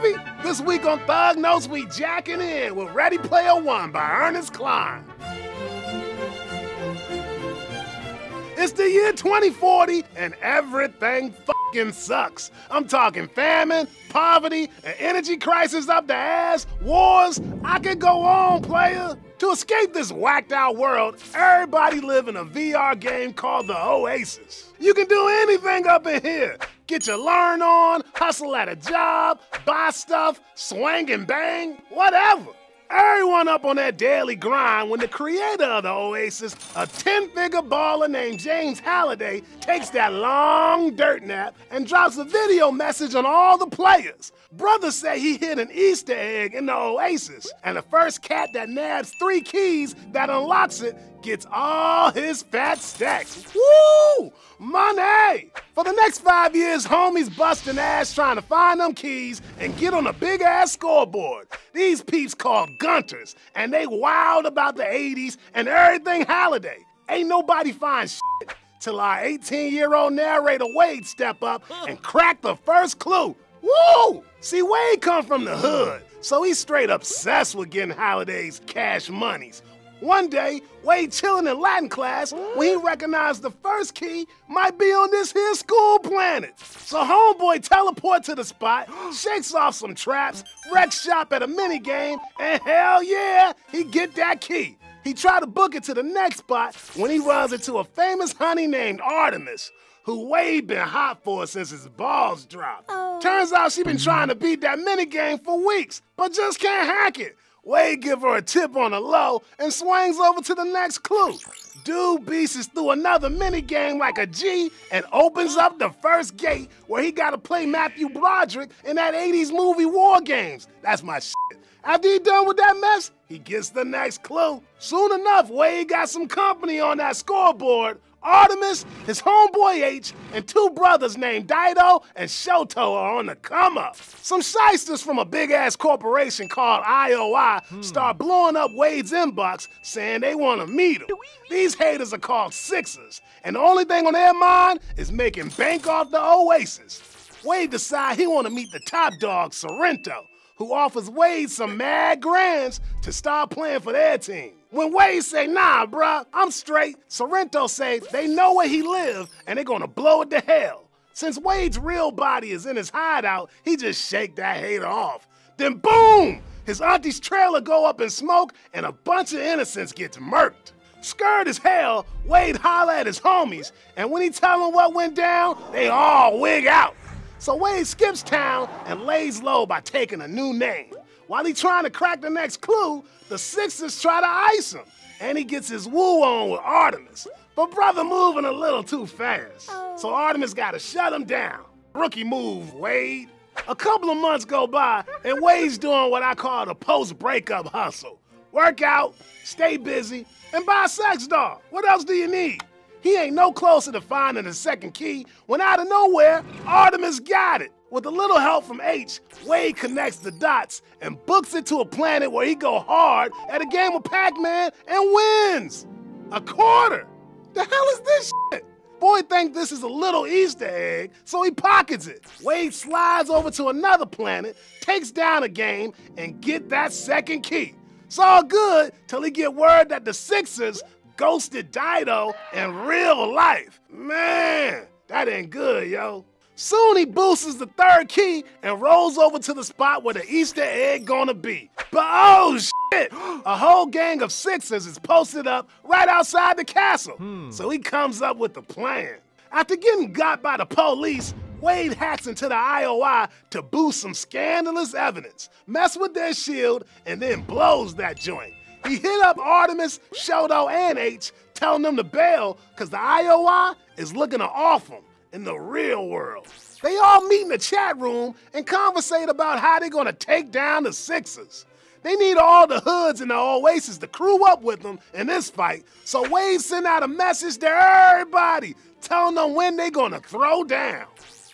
baby! This week on Thug Notes, we jacking in with Ready Player One by Ernest Cline. It's the year 2040 and everything fucking sucks. I'm talking famine, poverty, an energy crisis up the ass, wars. I could go on, player. To escape this whacked out world, everybody live in a VR game called the Oasis. You can do anything up in here. Get your learn on, hustle at a job, buy stuff, swing and bang, whatever. Everyone up on that daily grind when the creator of the Oasis, a 10-figure baller named James Halliday, takes that long dirt nap and drops a video message on all the players. Brothers say he hid an Easter egg in the Oasis, and the first cat that nabs three keys that unlocks it gets all his fat stacks. Woo! Money! For the next five years, homies busting ass trying to find them keys and get on a big ass scoreboard. These peeps called Gunters, and they wild about the 80s and everything Halliday. Ain't nobody find shit till our 18 year old narrator Wade step up and crack the first clue. Woo! See, Wade come from the hood, so he's straight obsessed with getting Halliday's cash monies. One day, Wade chilling in Latin class when he recognized the first key might be on this here school planet. So homeboy teleport to the spot, shakes off some traps, wreck shop at a minigame, and hell yeah, he get that key. He try to book it to the next spot when he runs into a famous honey named Artemis, who Wade been hot for since his balls dropped. Oh. Turns out she been trying to beat that minigame for weeks, but just can't hack it. Wade give her a tip on the low and swings over to the next clue. Dude beats through another minigame like a G and opens up the first gate where he gotta play Matthew Broderick in that 80s movie War Games. That's my shit. After he done with that mess, he gets the next clue. Soon enough, Wade got some company on that scoreboard. Artemis, his homeboy H, and two brothers named Daito and Shoto are on the come up. Some shysters from a big ass corporation called IOI hmm. start blowing up Wade's inbox saying they want to meet him. These haters are called Sixers, and the only thing on their mind is making bank off the Oasis. Wade decides he want to meet the top dog, Sorrento, who offers Wade some mad grands to start playing for their team. When Wade say, nah, bruh, I'm straight, Sorrento say they know where he live and they gonna blow it to hell. Since Wade's real body is in his hideout, he just shake that hater off. Then boom! His auntie's trailer go up in smoke and a bunch of innocents gets murked. Scared as hell, Wade holler at his homies, and when he tell them what went down, they all wig out. So Wade skips town and lays low by taking a new name. While he trying to crack the next clue, the Sixers try to ice him, and he gets his woo on with Artemis. But brother moving a little too fast, so oh. Artemis gotta shut him down. Rookie move, Wade. A couple of months go by, and Wade's doing what I call the post-breakup hustle. Work out, stay busy, and buy a sex doll. What else do you need? He ain't no closer to finding the second key when out of nowhere, Artemis got it. With a little help from H, Wade connects the dots and books it to a planet where he go hard at a game of Pac-Man and wins. A quarter. The hell is this shit? Boy think this is a little Easter egg, so he pockets it. Wade slides over to another planet, takes down a game, and get that second key. It's all good till he get word that the Sixers ghosted Daito in real life. Man, that ain't good, yo. Soon he boosts the third key and rolls over to the spot where the Easter egg gonna be. But oh shit! A whole gang of Sixers is posted up right outside the castle. Hmm. So he comes up with a plan. After getting got by the police, Wade hacks into the IOI to boost some scandalous evidence, mess with their shield, and then blows that joint. He hit up Artemis, Shoto, and H, telling them to bail because the IOI is looking to off him in the real world. They all meet in the chat room and conversate about how they're gonna take down the Sixers. They need all the hoods in the Oasis to crew up with them in this fight, so Wade sent out a message to everybody telling them when they gonna throw down.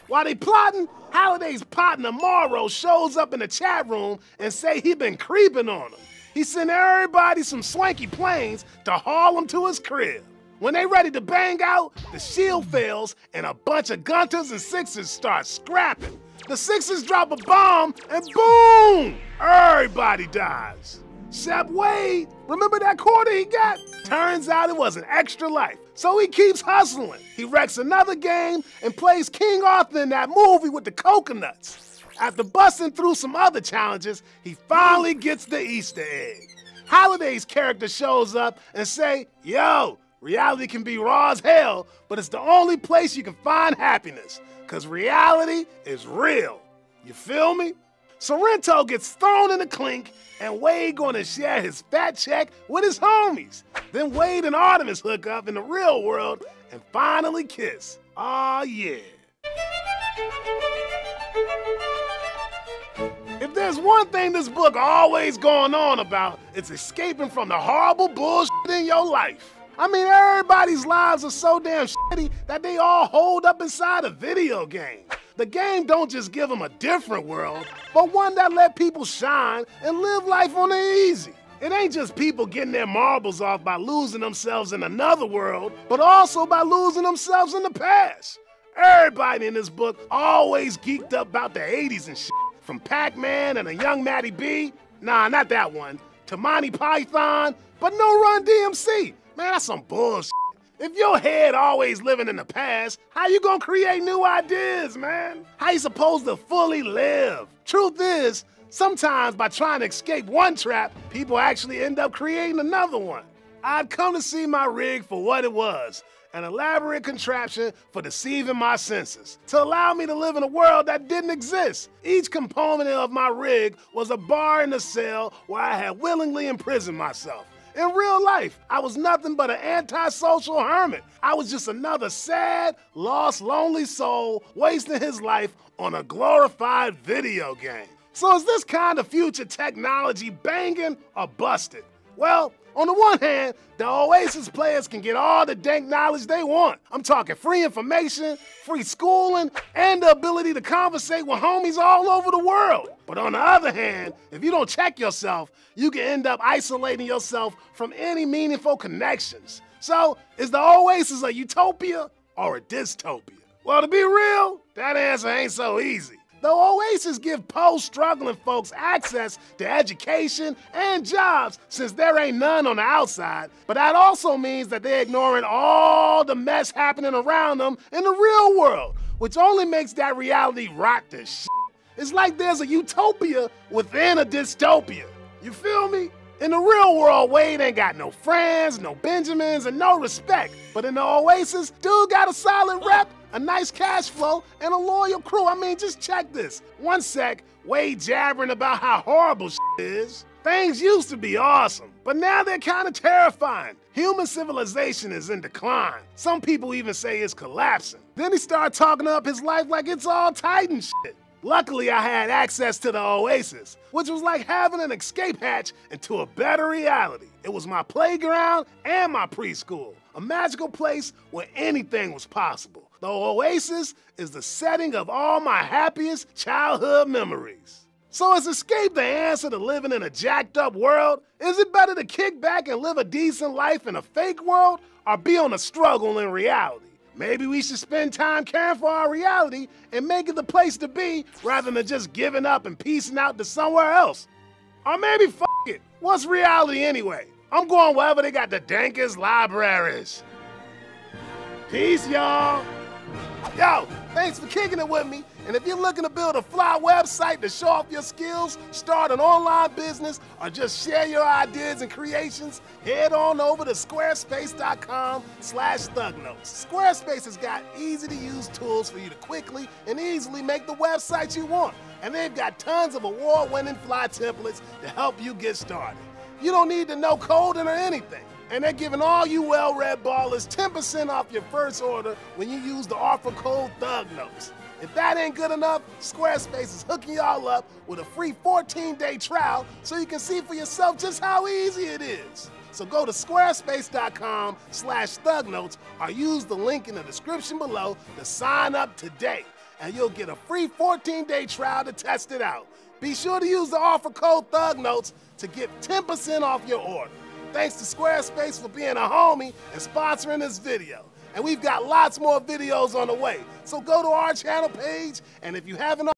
While they plotting, Halliday's partner Morrow shows up in the chat room and say he been creeping on them. He sent everybody some swanky planes to haul him to his crib. When they ready to bang out, the shield fails and a bunch of Gunters and Sixers start scrapping. The Sixers drop a bomb, and boom! Everybody dies. Except Wade, remember that quarter he got? Turns out it was an extra life. So he keeps hustling. He wrecks another game and plays King Arthur in that movie with the coconuts. After busting through some other challenges, he finally gets the Easter egg. Halliday's character shows up and say, yo, reality can be raw as hell, but it's the only place you can find happiness, because reality is real. You feel me? Sorrento gets thrown in the clink, and Wade gonna share his fat check with his homies. Then Wade and Artemis hook up in the real world and finally kiss. Aw, yeah. If there's one thing this book always going on about, it's escaping from the horrible bullshit in your life. I mean, everybody's lives are so damn shitty that they all hold up inside a video game. The game don't just give them a different world, but one that let people shine and live life on the easy. It ain't just people getting their marbles off by losing themselves in another world, but also by losing themselves in the past. Everybody in this book always geeked up about the 80s and shit. From Pac-Man and a young Matty B, nah, not that one, to Monty Python, but no Run DMC. Man, that's some bullshit. If your head always living in the past, how you gonna create new ideas, man? How you supposed to fully live? Truth is, sometimes by trying to escape one trap, people actually end up creating another one. I'd come to see my rig for what it was, an elaborate contraption for deceiving my senses, to allow me to live in a world that didn't exist. Each component of my rig was a bar in the cell where I had willingly imprisoned myself. In real life, I was nothing but an antisocial hermit. I was just another sad, lost, lonely soul wasting his life on a glorified video game. So is this kind of future technology banging or busted? Well, on the one hand, the Oasis players can get all the dank knowledge they want. I'm talking free information, free schooling, and the ability to conversate with homies all over the world. But on the other hand, if you don't check yourself, you can end up isolating yourself from any meaningful connections. So, is the Oasis a utopia or a dystopia? Well, to be real, that answer ain't so easy. The Oasis give post-struggling folks access to education and jobs since there ain't none on the outside, but that also means that they're ignoring all the mess happening around them in the real world, which only makes that reality rot to shit. It's like there's a utopia within a dystopia. You feel me? In the real world, Wade ain't got no friends, no Benjamins, and no respect. But in the Oasis, dude got a solid rep a nice cash flow, and a loyal crew. I mean, just check this. One sec, Wade jabbering about how horrible is. Things used to be awesome, but now they're kind of terrifying. Human civilization is in decline. Some people even say it's collapsing. Then he started talking up his life like it's all Titan shit. Luckily, I had access to the Oasis, which was like having an escape hatch into a better reality. It was my playground and my preschool, a magical place where anything was possible. The Oasis is the setting of all my happiest childhood memories. So is escape the answer to living in a jacked up world? Is it better to kick back and live a decent life in a fake world or be on a struggle in reality? Maybe we should spend time caring for our reality and make it the place to be rather than just giving up and piecing out to somewhere else. Or maybe f it. What's reality anyway? I'm going wherever they got the dankest libraries. Peace, y'all. Yo, thanks for kicking it with me. And if you're looking to build a fly website to show off your skills, start an online business, or just share your ideas and creations, head on over to squarespace.com slash thugnotes. Squarespace has got easy-to-use tools for you to quickly and easily make the website you want. And they've got tons of award-winning fly templates to help you get started. You don't need to know coding or anything. And they're giving all you well-read ballers 10% off your first order when you use the offer code THUGNOTES. If that ain't good enough, Squarespace is hooking y'all up with a free 14-day trial so you can see for yourself just how easy it is. So go to squarespace.com slash thugnotes or use the link in the description below to sign up today. And you'll get a free 14-day trial to test it out. Be sure to use the offer code THUGNOTES to get 10% off your order. Thanks to Squarespace for being a homie and sponsoring this video. And we've got lots more videos on the way. So go to our channel page, and if you haven't